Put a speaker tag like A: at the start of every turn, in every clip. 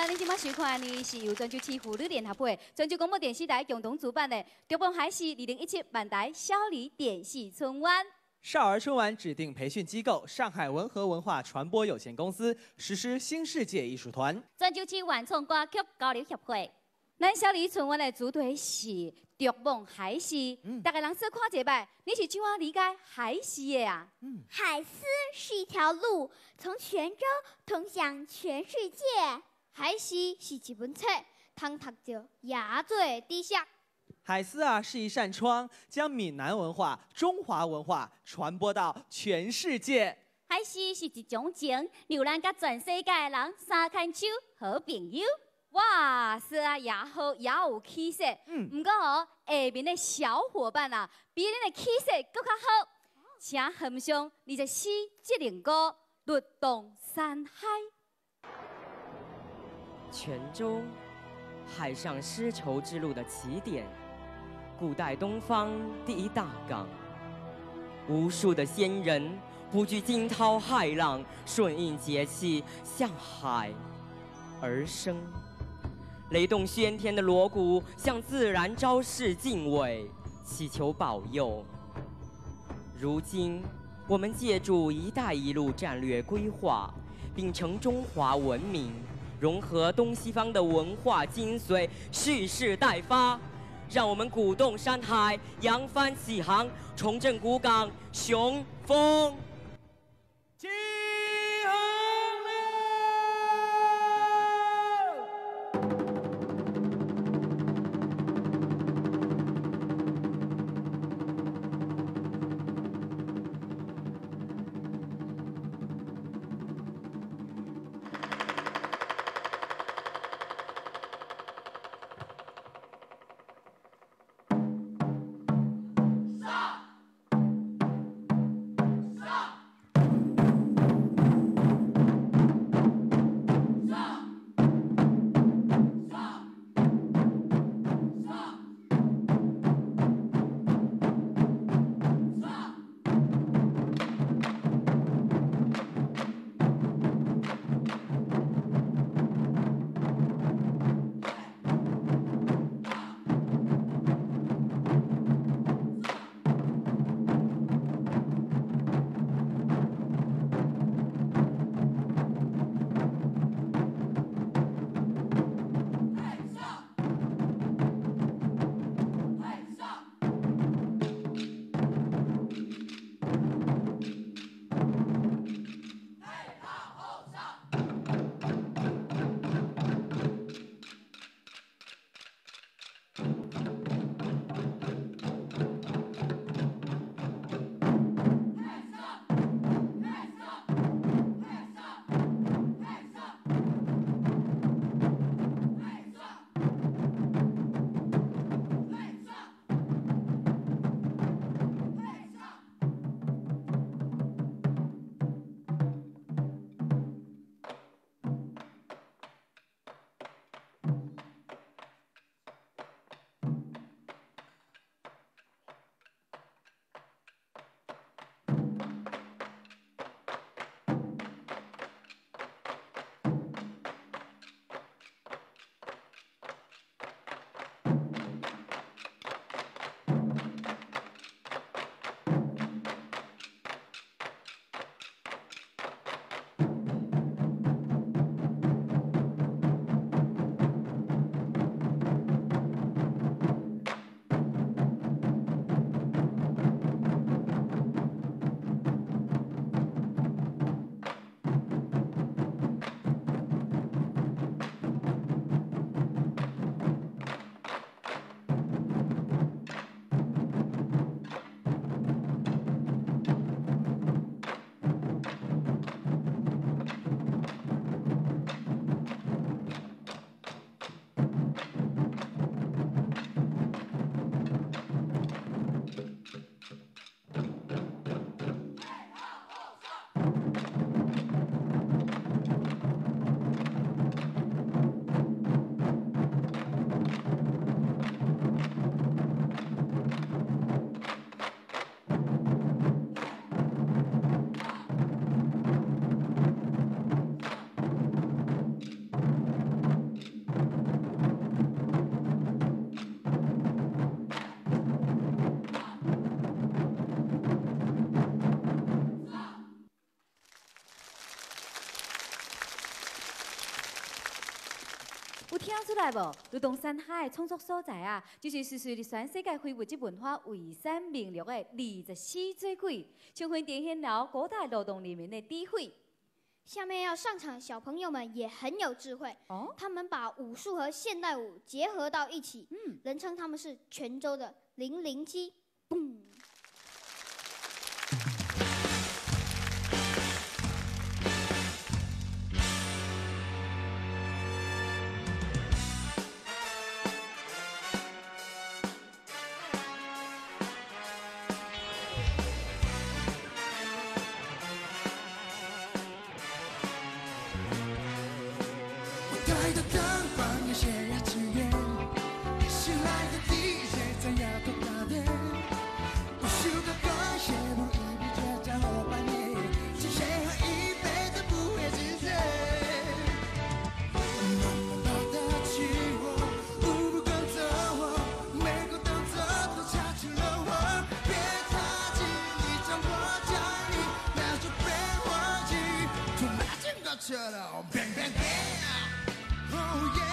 A: 各位乡亲，出面头版，你今麦收看的是由泉州市妇女联合会、泉州广播电视台共同主办的“中本海市二零一七万代小李电视春晚”。
B: 少儿春晚指定培训机构上海文和文化传播有限公司实施新世界艺术团。
A: 泉州市原创歌曲交流协会。咱小李春晚的主题是“中梦海市”，大家人说看一摆，你是怎啊理解海市的啊？
C: 海丝是一条路，从泉州通向全世界。
D: 海狮是一本册，通读着也做知识。
B: 海丝啊，是一扇窗，将闽南文化、中华文化传播到全世界。
A: 海狮是一种情，让咱甲全世界的人三牵手，好朋友。哇，是啊，也好也有气势。嗯，不过哦，下面的小伙伴啊，比恁的气势更较好。请欣赏二十四节灵歌《律动山海》。
E: 泉州，海上丝绸之路的起点，古代东方第一大港。无数的先人不惧惊涛骇浪，顺应节气，向海而生。雷动喧天的锣鼓，向自然昭示敬畏，祈求保佑。如今，我们借助“一带一路”战略规划，秉承中华文明，融合东西方的文化精髓，蓄势待发。让我们鼓动山海，扬帆起航，重振古港雄风。
A: 听出来无？如同山海创作所在啊，就是随随的全世界非物质文化遗产名录的二十四最贵，充分展现了古代劳动人民的智慧。
F: 下面要上场的小朋友们也很有智慧，
A: 哦，
F: 他们把武术和现代舞结合到一起，
A: 嗯，
F: 人称他们是泉州的零零七。
G: bang bang. Oh yeah.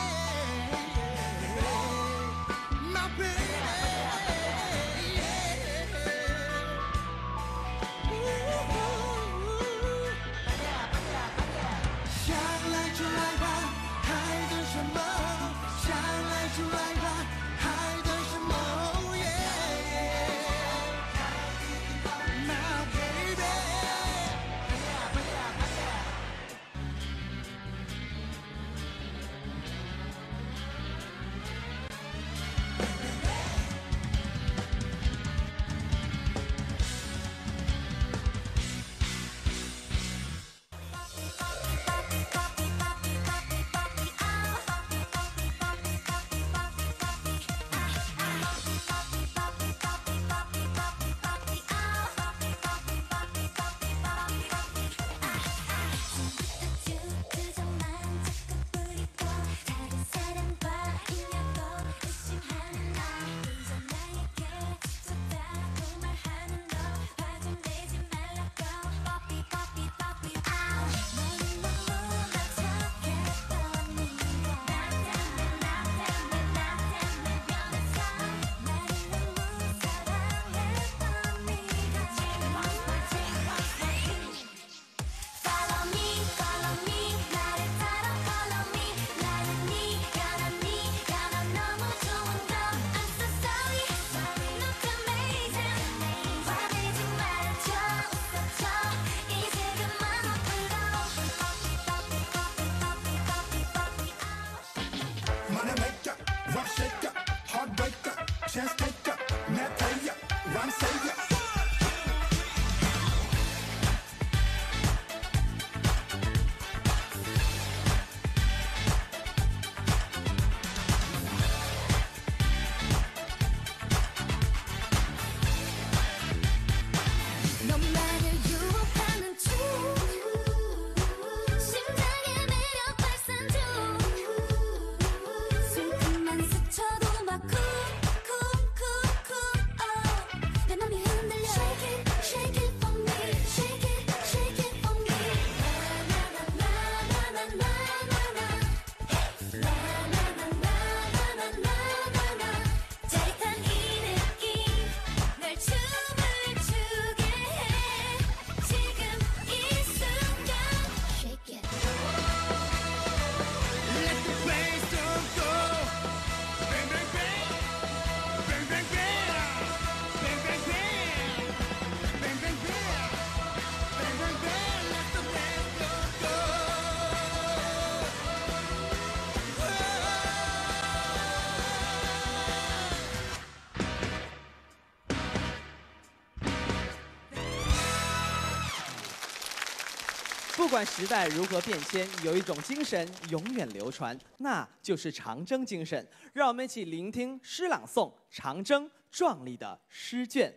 B: 管时代如何变迁，有一种精神永远流传，那就是长征精神。让我们一起聆听诗朗诵《长征》壮丽的诗卷。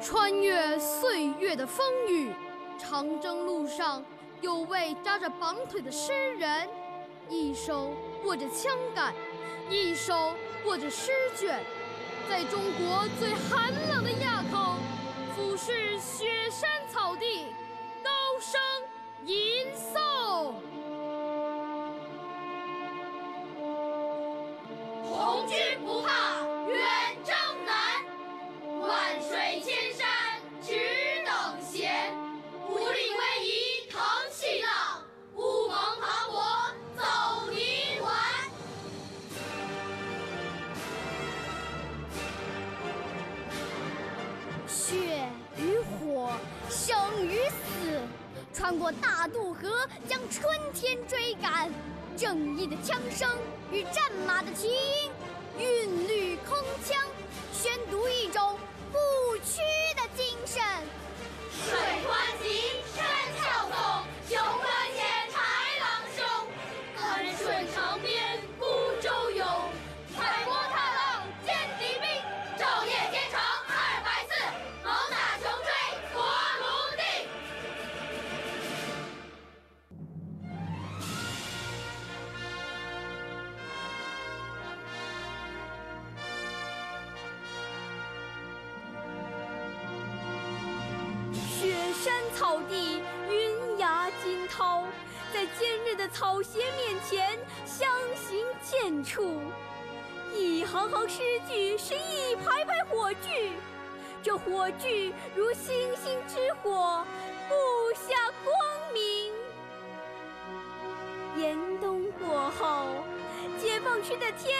H: 穿越岁月的风雨，长征路上有位扎着绑腿的诗人，一手握着枪杆，一手握着诗卷，在中国最寒冷的垭口，俯视雪山草地，高声吟诵。
I: 红军不怕远征难，万水
D: 穿过大渡河，将春天追赶。正义的枪声与战马的蹄音，韵处。一行行诗句是一排排火炬，这火炬如星星之火，布下光明。严冬过后，解放区的天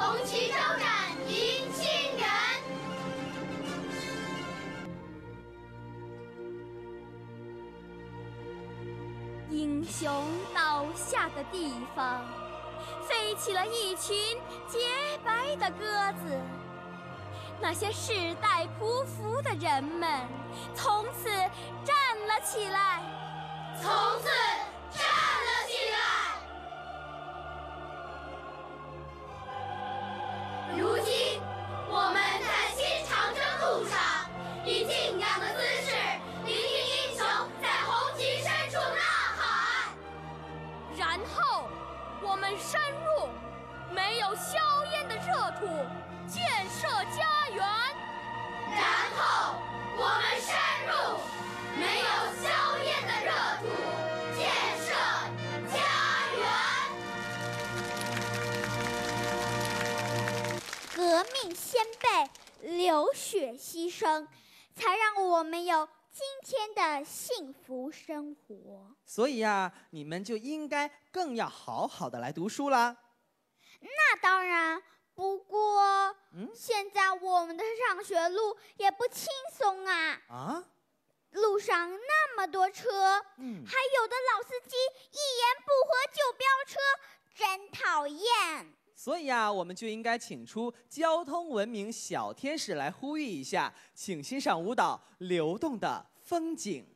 I: 红旗招展迎亲人。
D: 英雄倒下的地方，飞起了一群洁白的鸽子。那些世代匍匐的人们，从此站了起来。
I: 从此站我们深
H: 入没有硝烟的热土，建设家园。
J: 革命先辈流血牺牲，才让我们有今天的幸福生活。
B: 所以呀、你们就应该更要好好的来读书啦。
J: 那当然，不过，
B: 嗯
J: 现在我们的上学路也不轻松啊，
B: 啊，
J: 路上那么多车，
B: 嗯，
J: 还有的老司机一言不合就飙车，真讨厌。
B: 所以啊，我们就应该请出交通文明小天使来呼吁一下，请欣赏舞蹈《流动的风景》。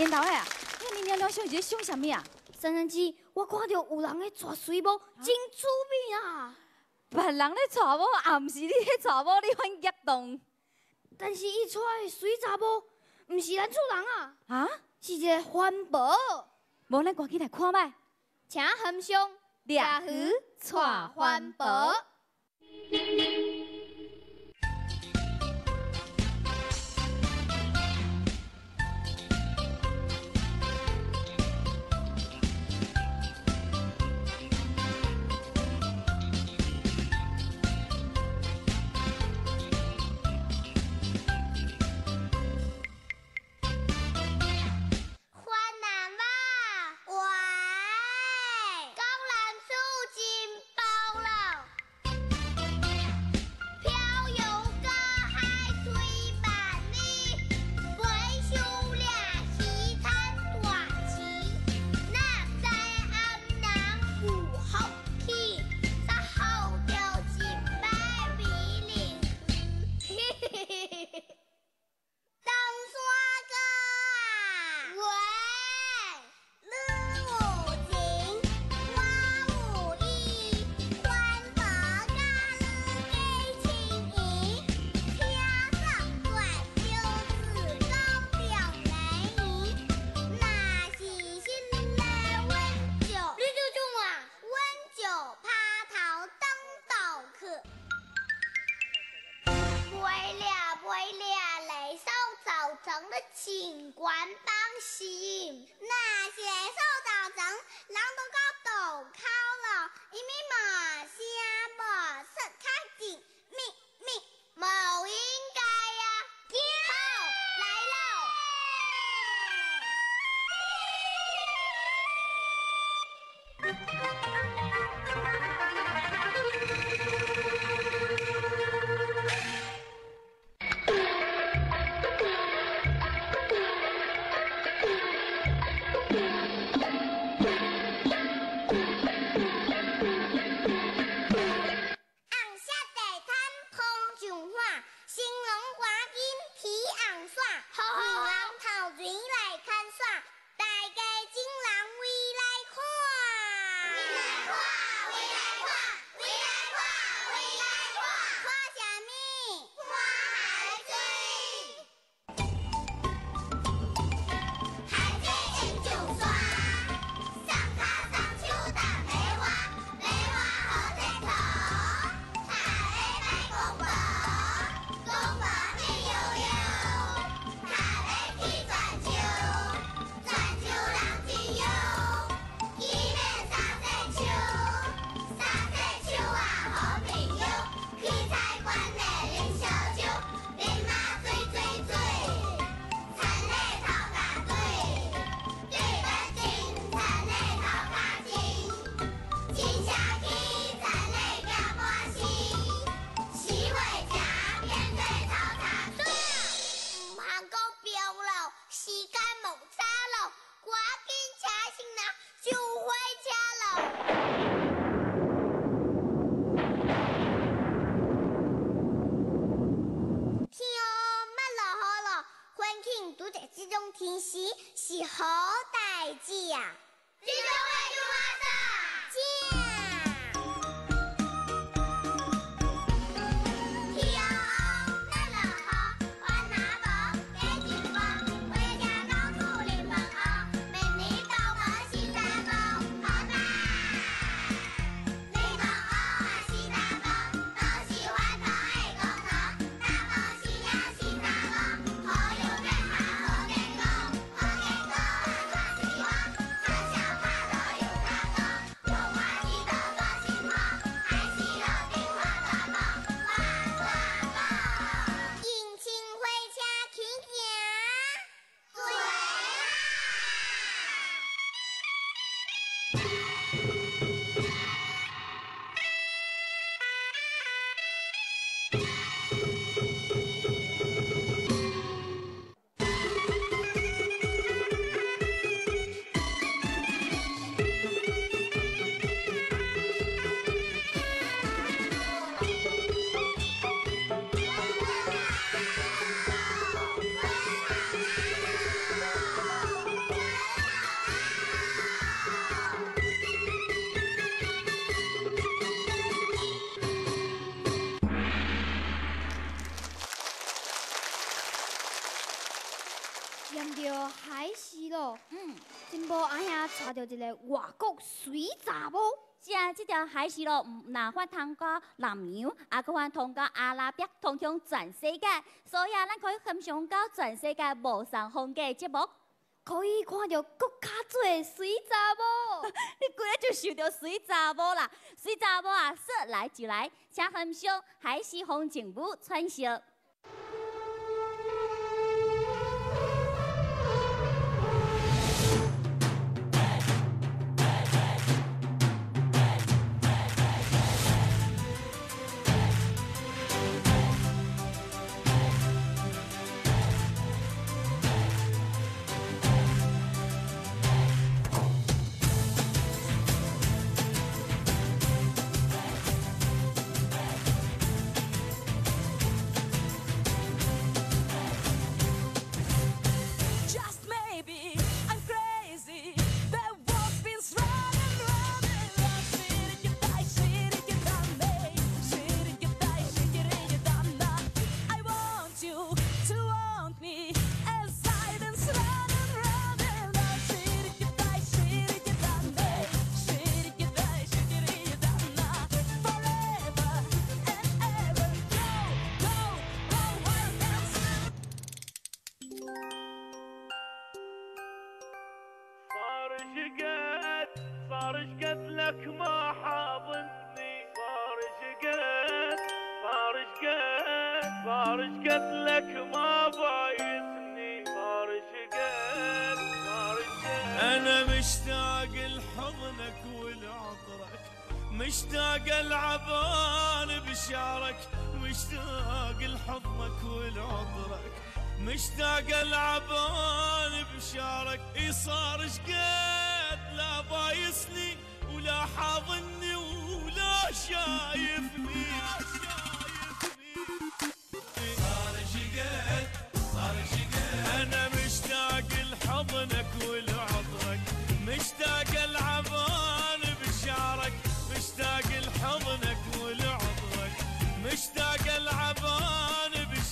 A: 严头演，你明天聊小在想什么呀？
D: 三三姐，我看到有人在抓水母，真出名啊！
A: 别人在抓某，也毋是你在抓某，你很激动。
D: 但是伊抓的水查某，毋是咱厝人啊！
A: 啊，
D: 是一个环保。
A: 无，咱赶紧来看卖，
D: 请含胸，
A: 抓鱼抓环保。
C: 们尽管帮心。那些受到人，人
K: 都搞躲考。
L: 是啊，这条海是咯，唔哪法通过南洋，也可法通过阿拉伯，通向全世界，所以啊，咱可以欣赏到全世界无上风格的节目。
K: 可以看到更加多的水查某。
L: 你规日就想到水查某啦，水查某啊，说来就来，请欣赏海是风景舞传说。
M: صار شقد لك ما بايسني صار شقد أنا مشتاق لحضنك ولعطرك مشتاق العب أنا بشعرك مشتاق لحضنك ولعطرك مشتاق العب أنا بشعرك. إي صار شقد لا بايسني ولا حاضني ولا شايفني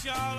B: y'all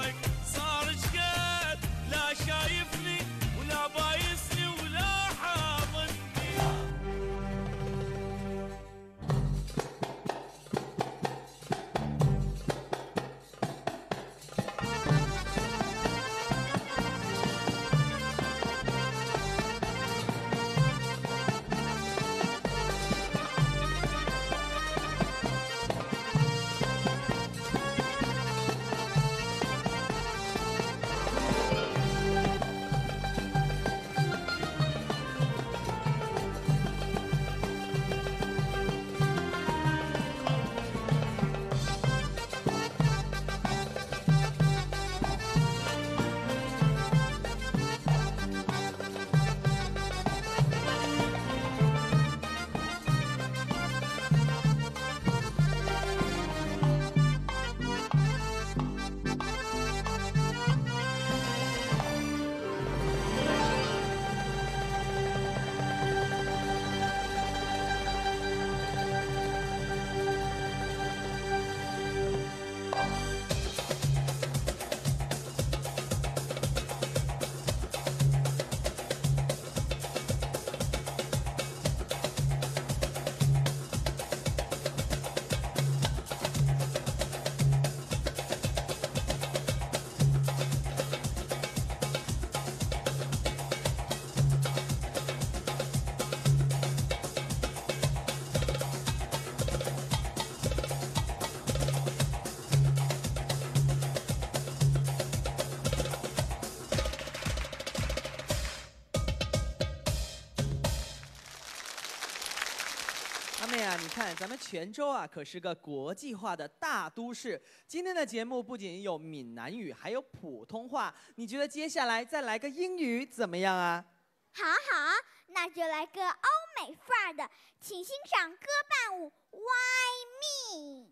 B: 你看咱们泉州啊，可是个国际化的大都市。今天的节目不仅有闽南语，还有普通话。你觉得接下来再来个英语怎么样啊？
J: 好啊好啊，那就来个欧美范儿的，请欣赏歌伴舞《Why Me》。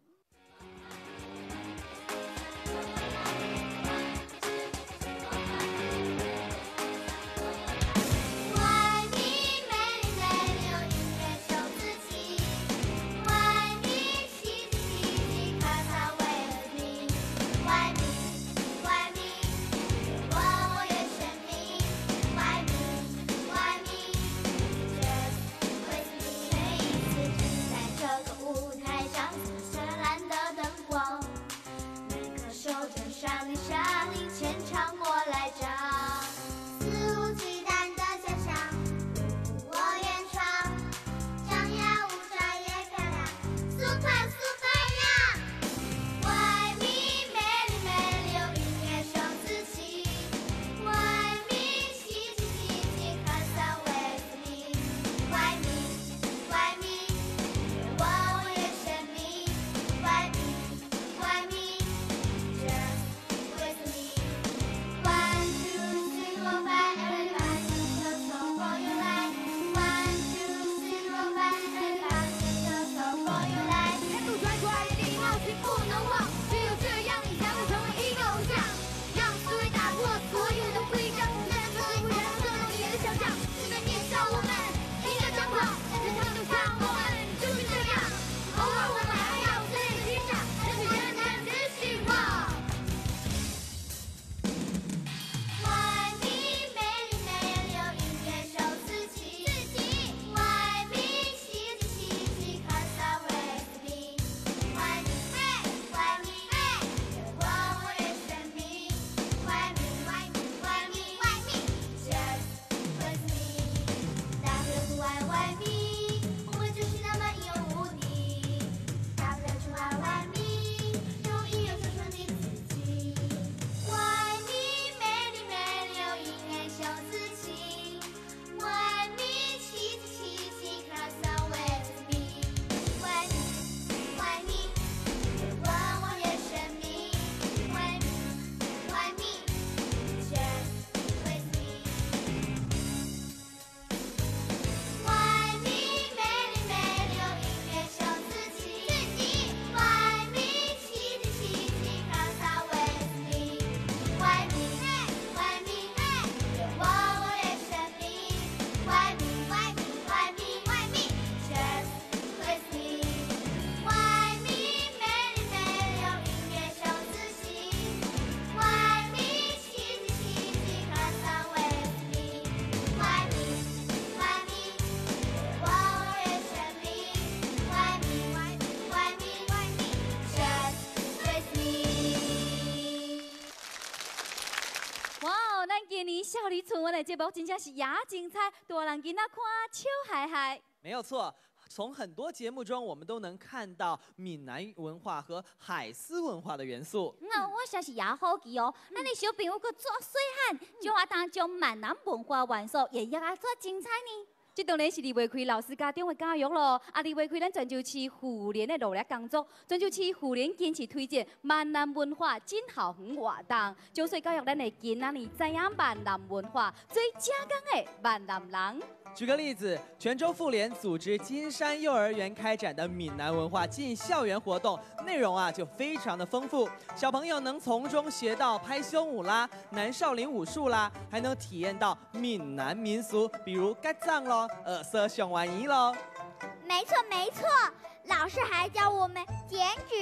A: 的节目真正是也精彩，大人囡仔看笑嗨嗨。
B: 没有错。从很多节目中，我们都能看到闽南文化和海丝文化的元素。
A: 那我真是也好奇哦，那你小朋友个做细汉，就话当中闽南文化元素也也啊做精彩呢。这当然是离袂开老师家长的教育咯，啊离袂开咱泉州市妇联的努力工作。泉州市妇联坚持推荐闽南文化进校园活动，九岁教育咱的囡仔呢，知影闽南文化，最正港的闽南人。
B: 举个例子，泉州妇联组织金山幼儿园开展的闽南文化进校园活动，内容啊就非常的丰富，小朋友能从中学到拍胸舞啦、南少林武术啦，还能体验到闽南民俗，比如盖藏喽咯、耳色熊玩仪咯。
C: 没错没错，老师还教我们剪纸、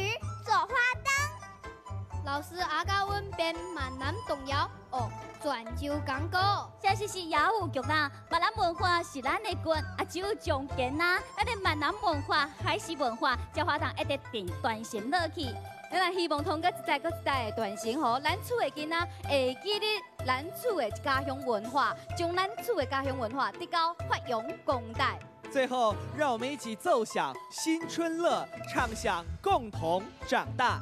C: 做花灯。
H: 老师阿教我们编闽南童谣哦，泉州讲歌。
A: 这是是雅虎局啦，闽南文化是咱的根，啊只有中间呐，咱的闽南文化、海事文化，才发当一直定传承落去。咱也希望通过一代搁一代的传承，吼，咱厝的囡仔会记得咱厝的家乡文化，将咱厝的家乡文化得到发扬光大。
B: 最后，让我们一起奏响《新春乐》，唱响共同长大。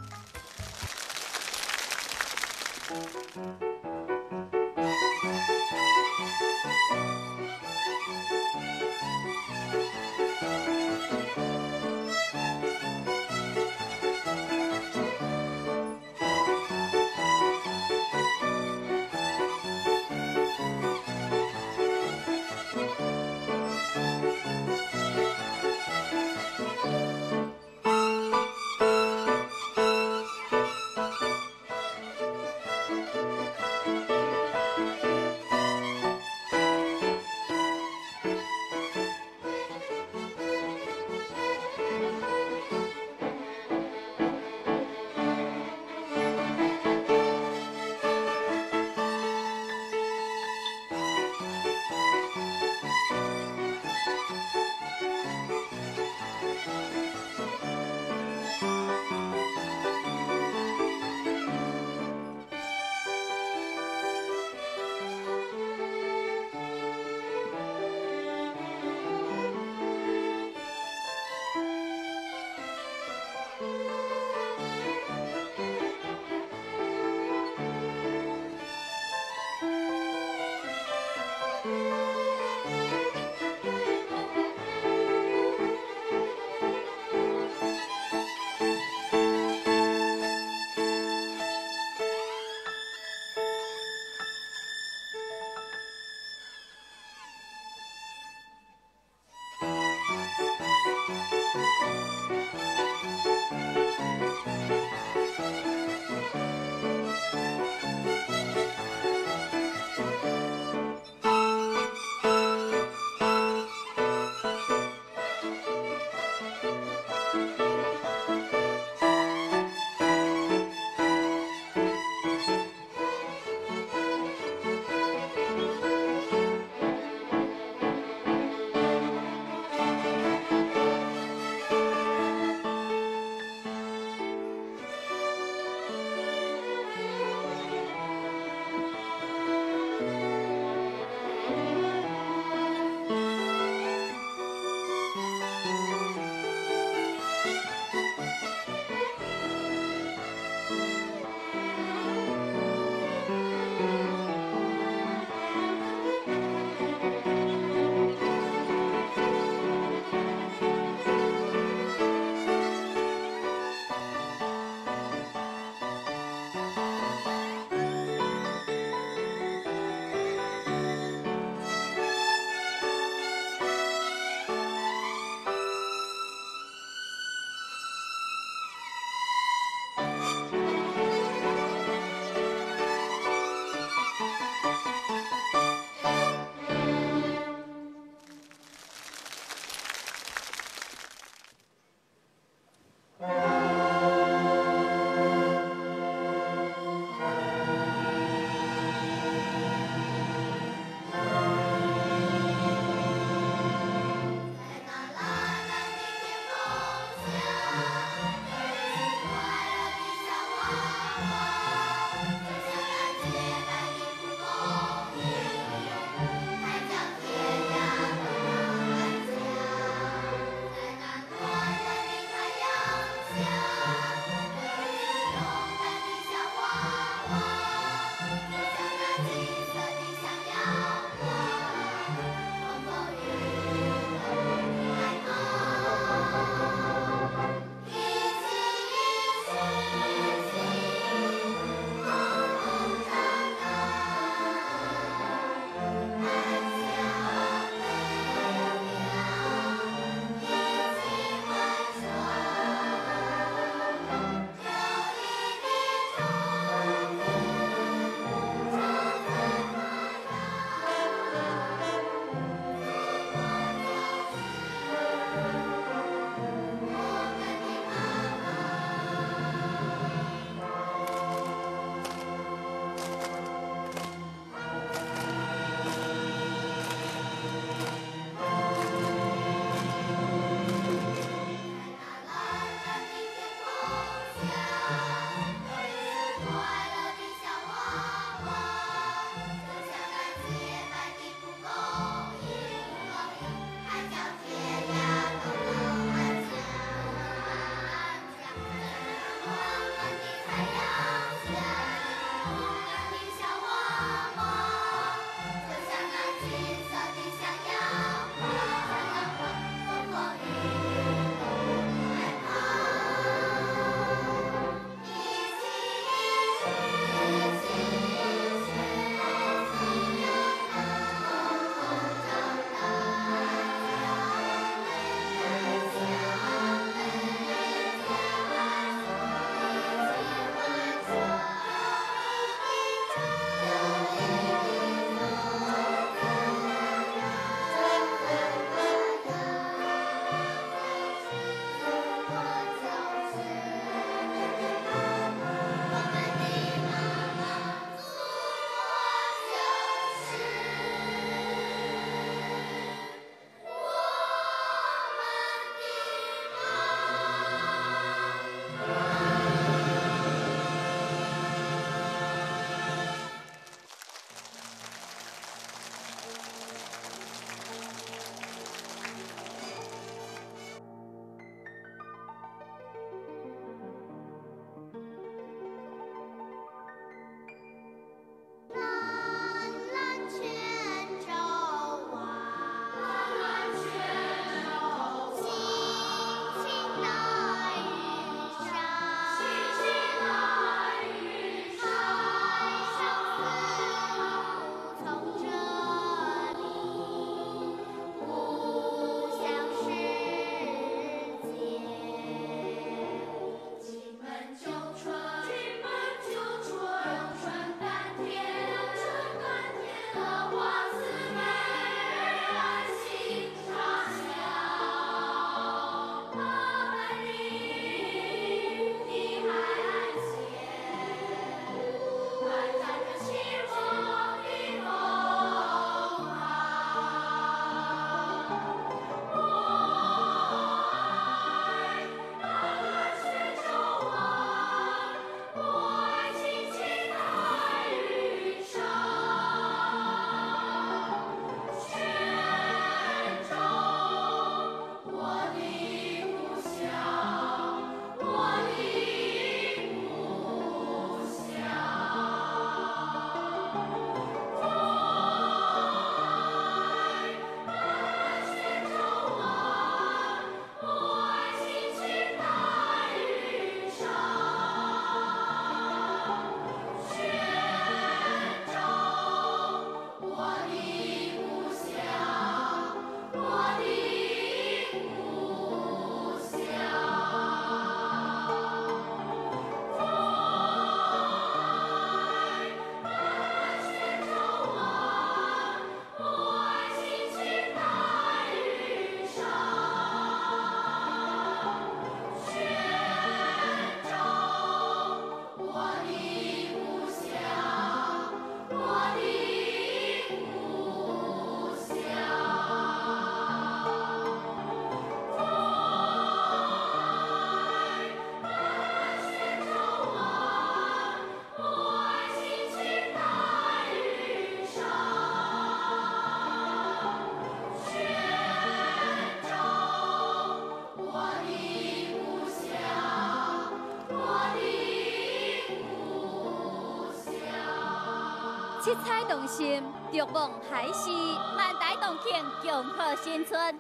A: 七彩动心，逐梦海誓，万代动庆，共贺新春。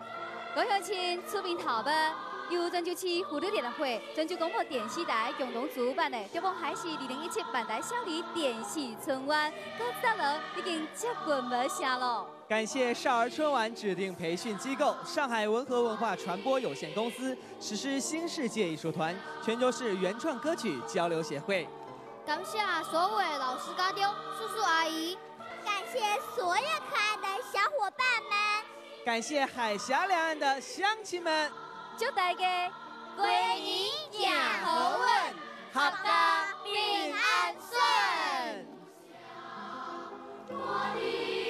A: 各乡亲出面头吧。由泉州市妇女联合会、泉州广播电视台共同主办的“逐梦海誓二零一七万代少女电视春晚”，到这了已经接近没下了。
B: 感谢少儿春晚指定培训机构上海文和文化传播有限公司、实施新世界艺术团、泉州市原创歌曲交流协会。
C: 感谢所有老师家长叔叔阿姨感谢所有可爱的小伙伴们。
B: 感谢海峡两岸的乡亲们。
A: 祝大家归女讲和问
B: 好的
A: 平
J: 安顺。
I: 祥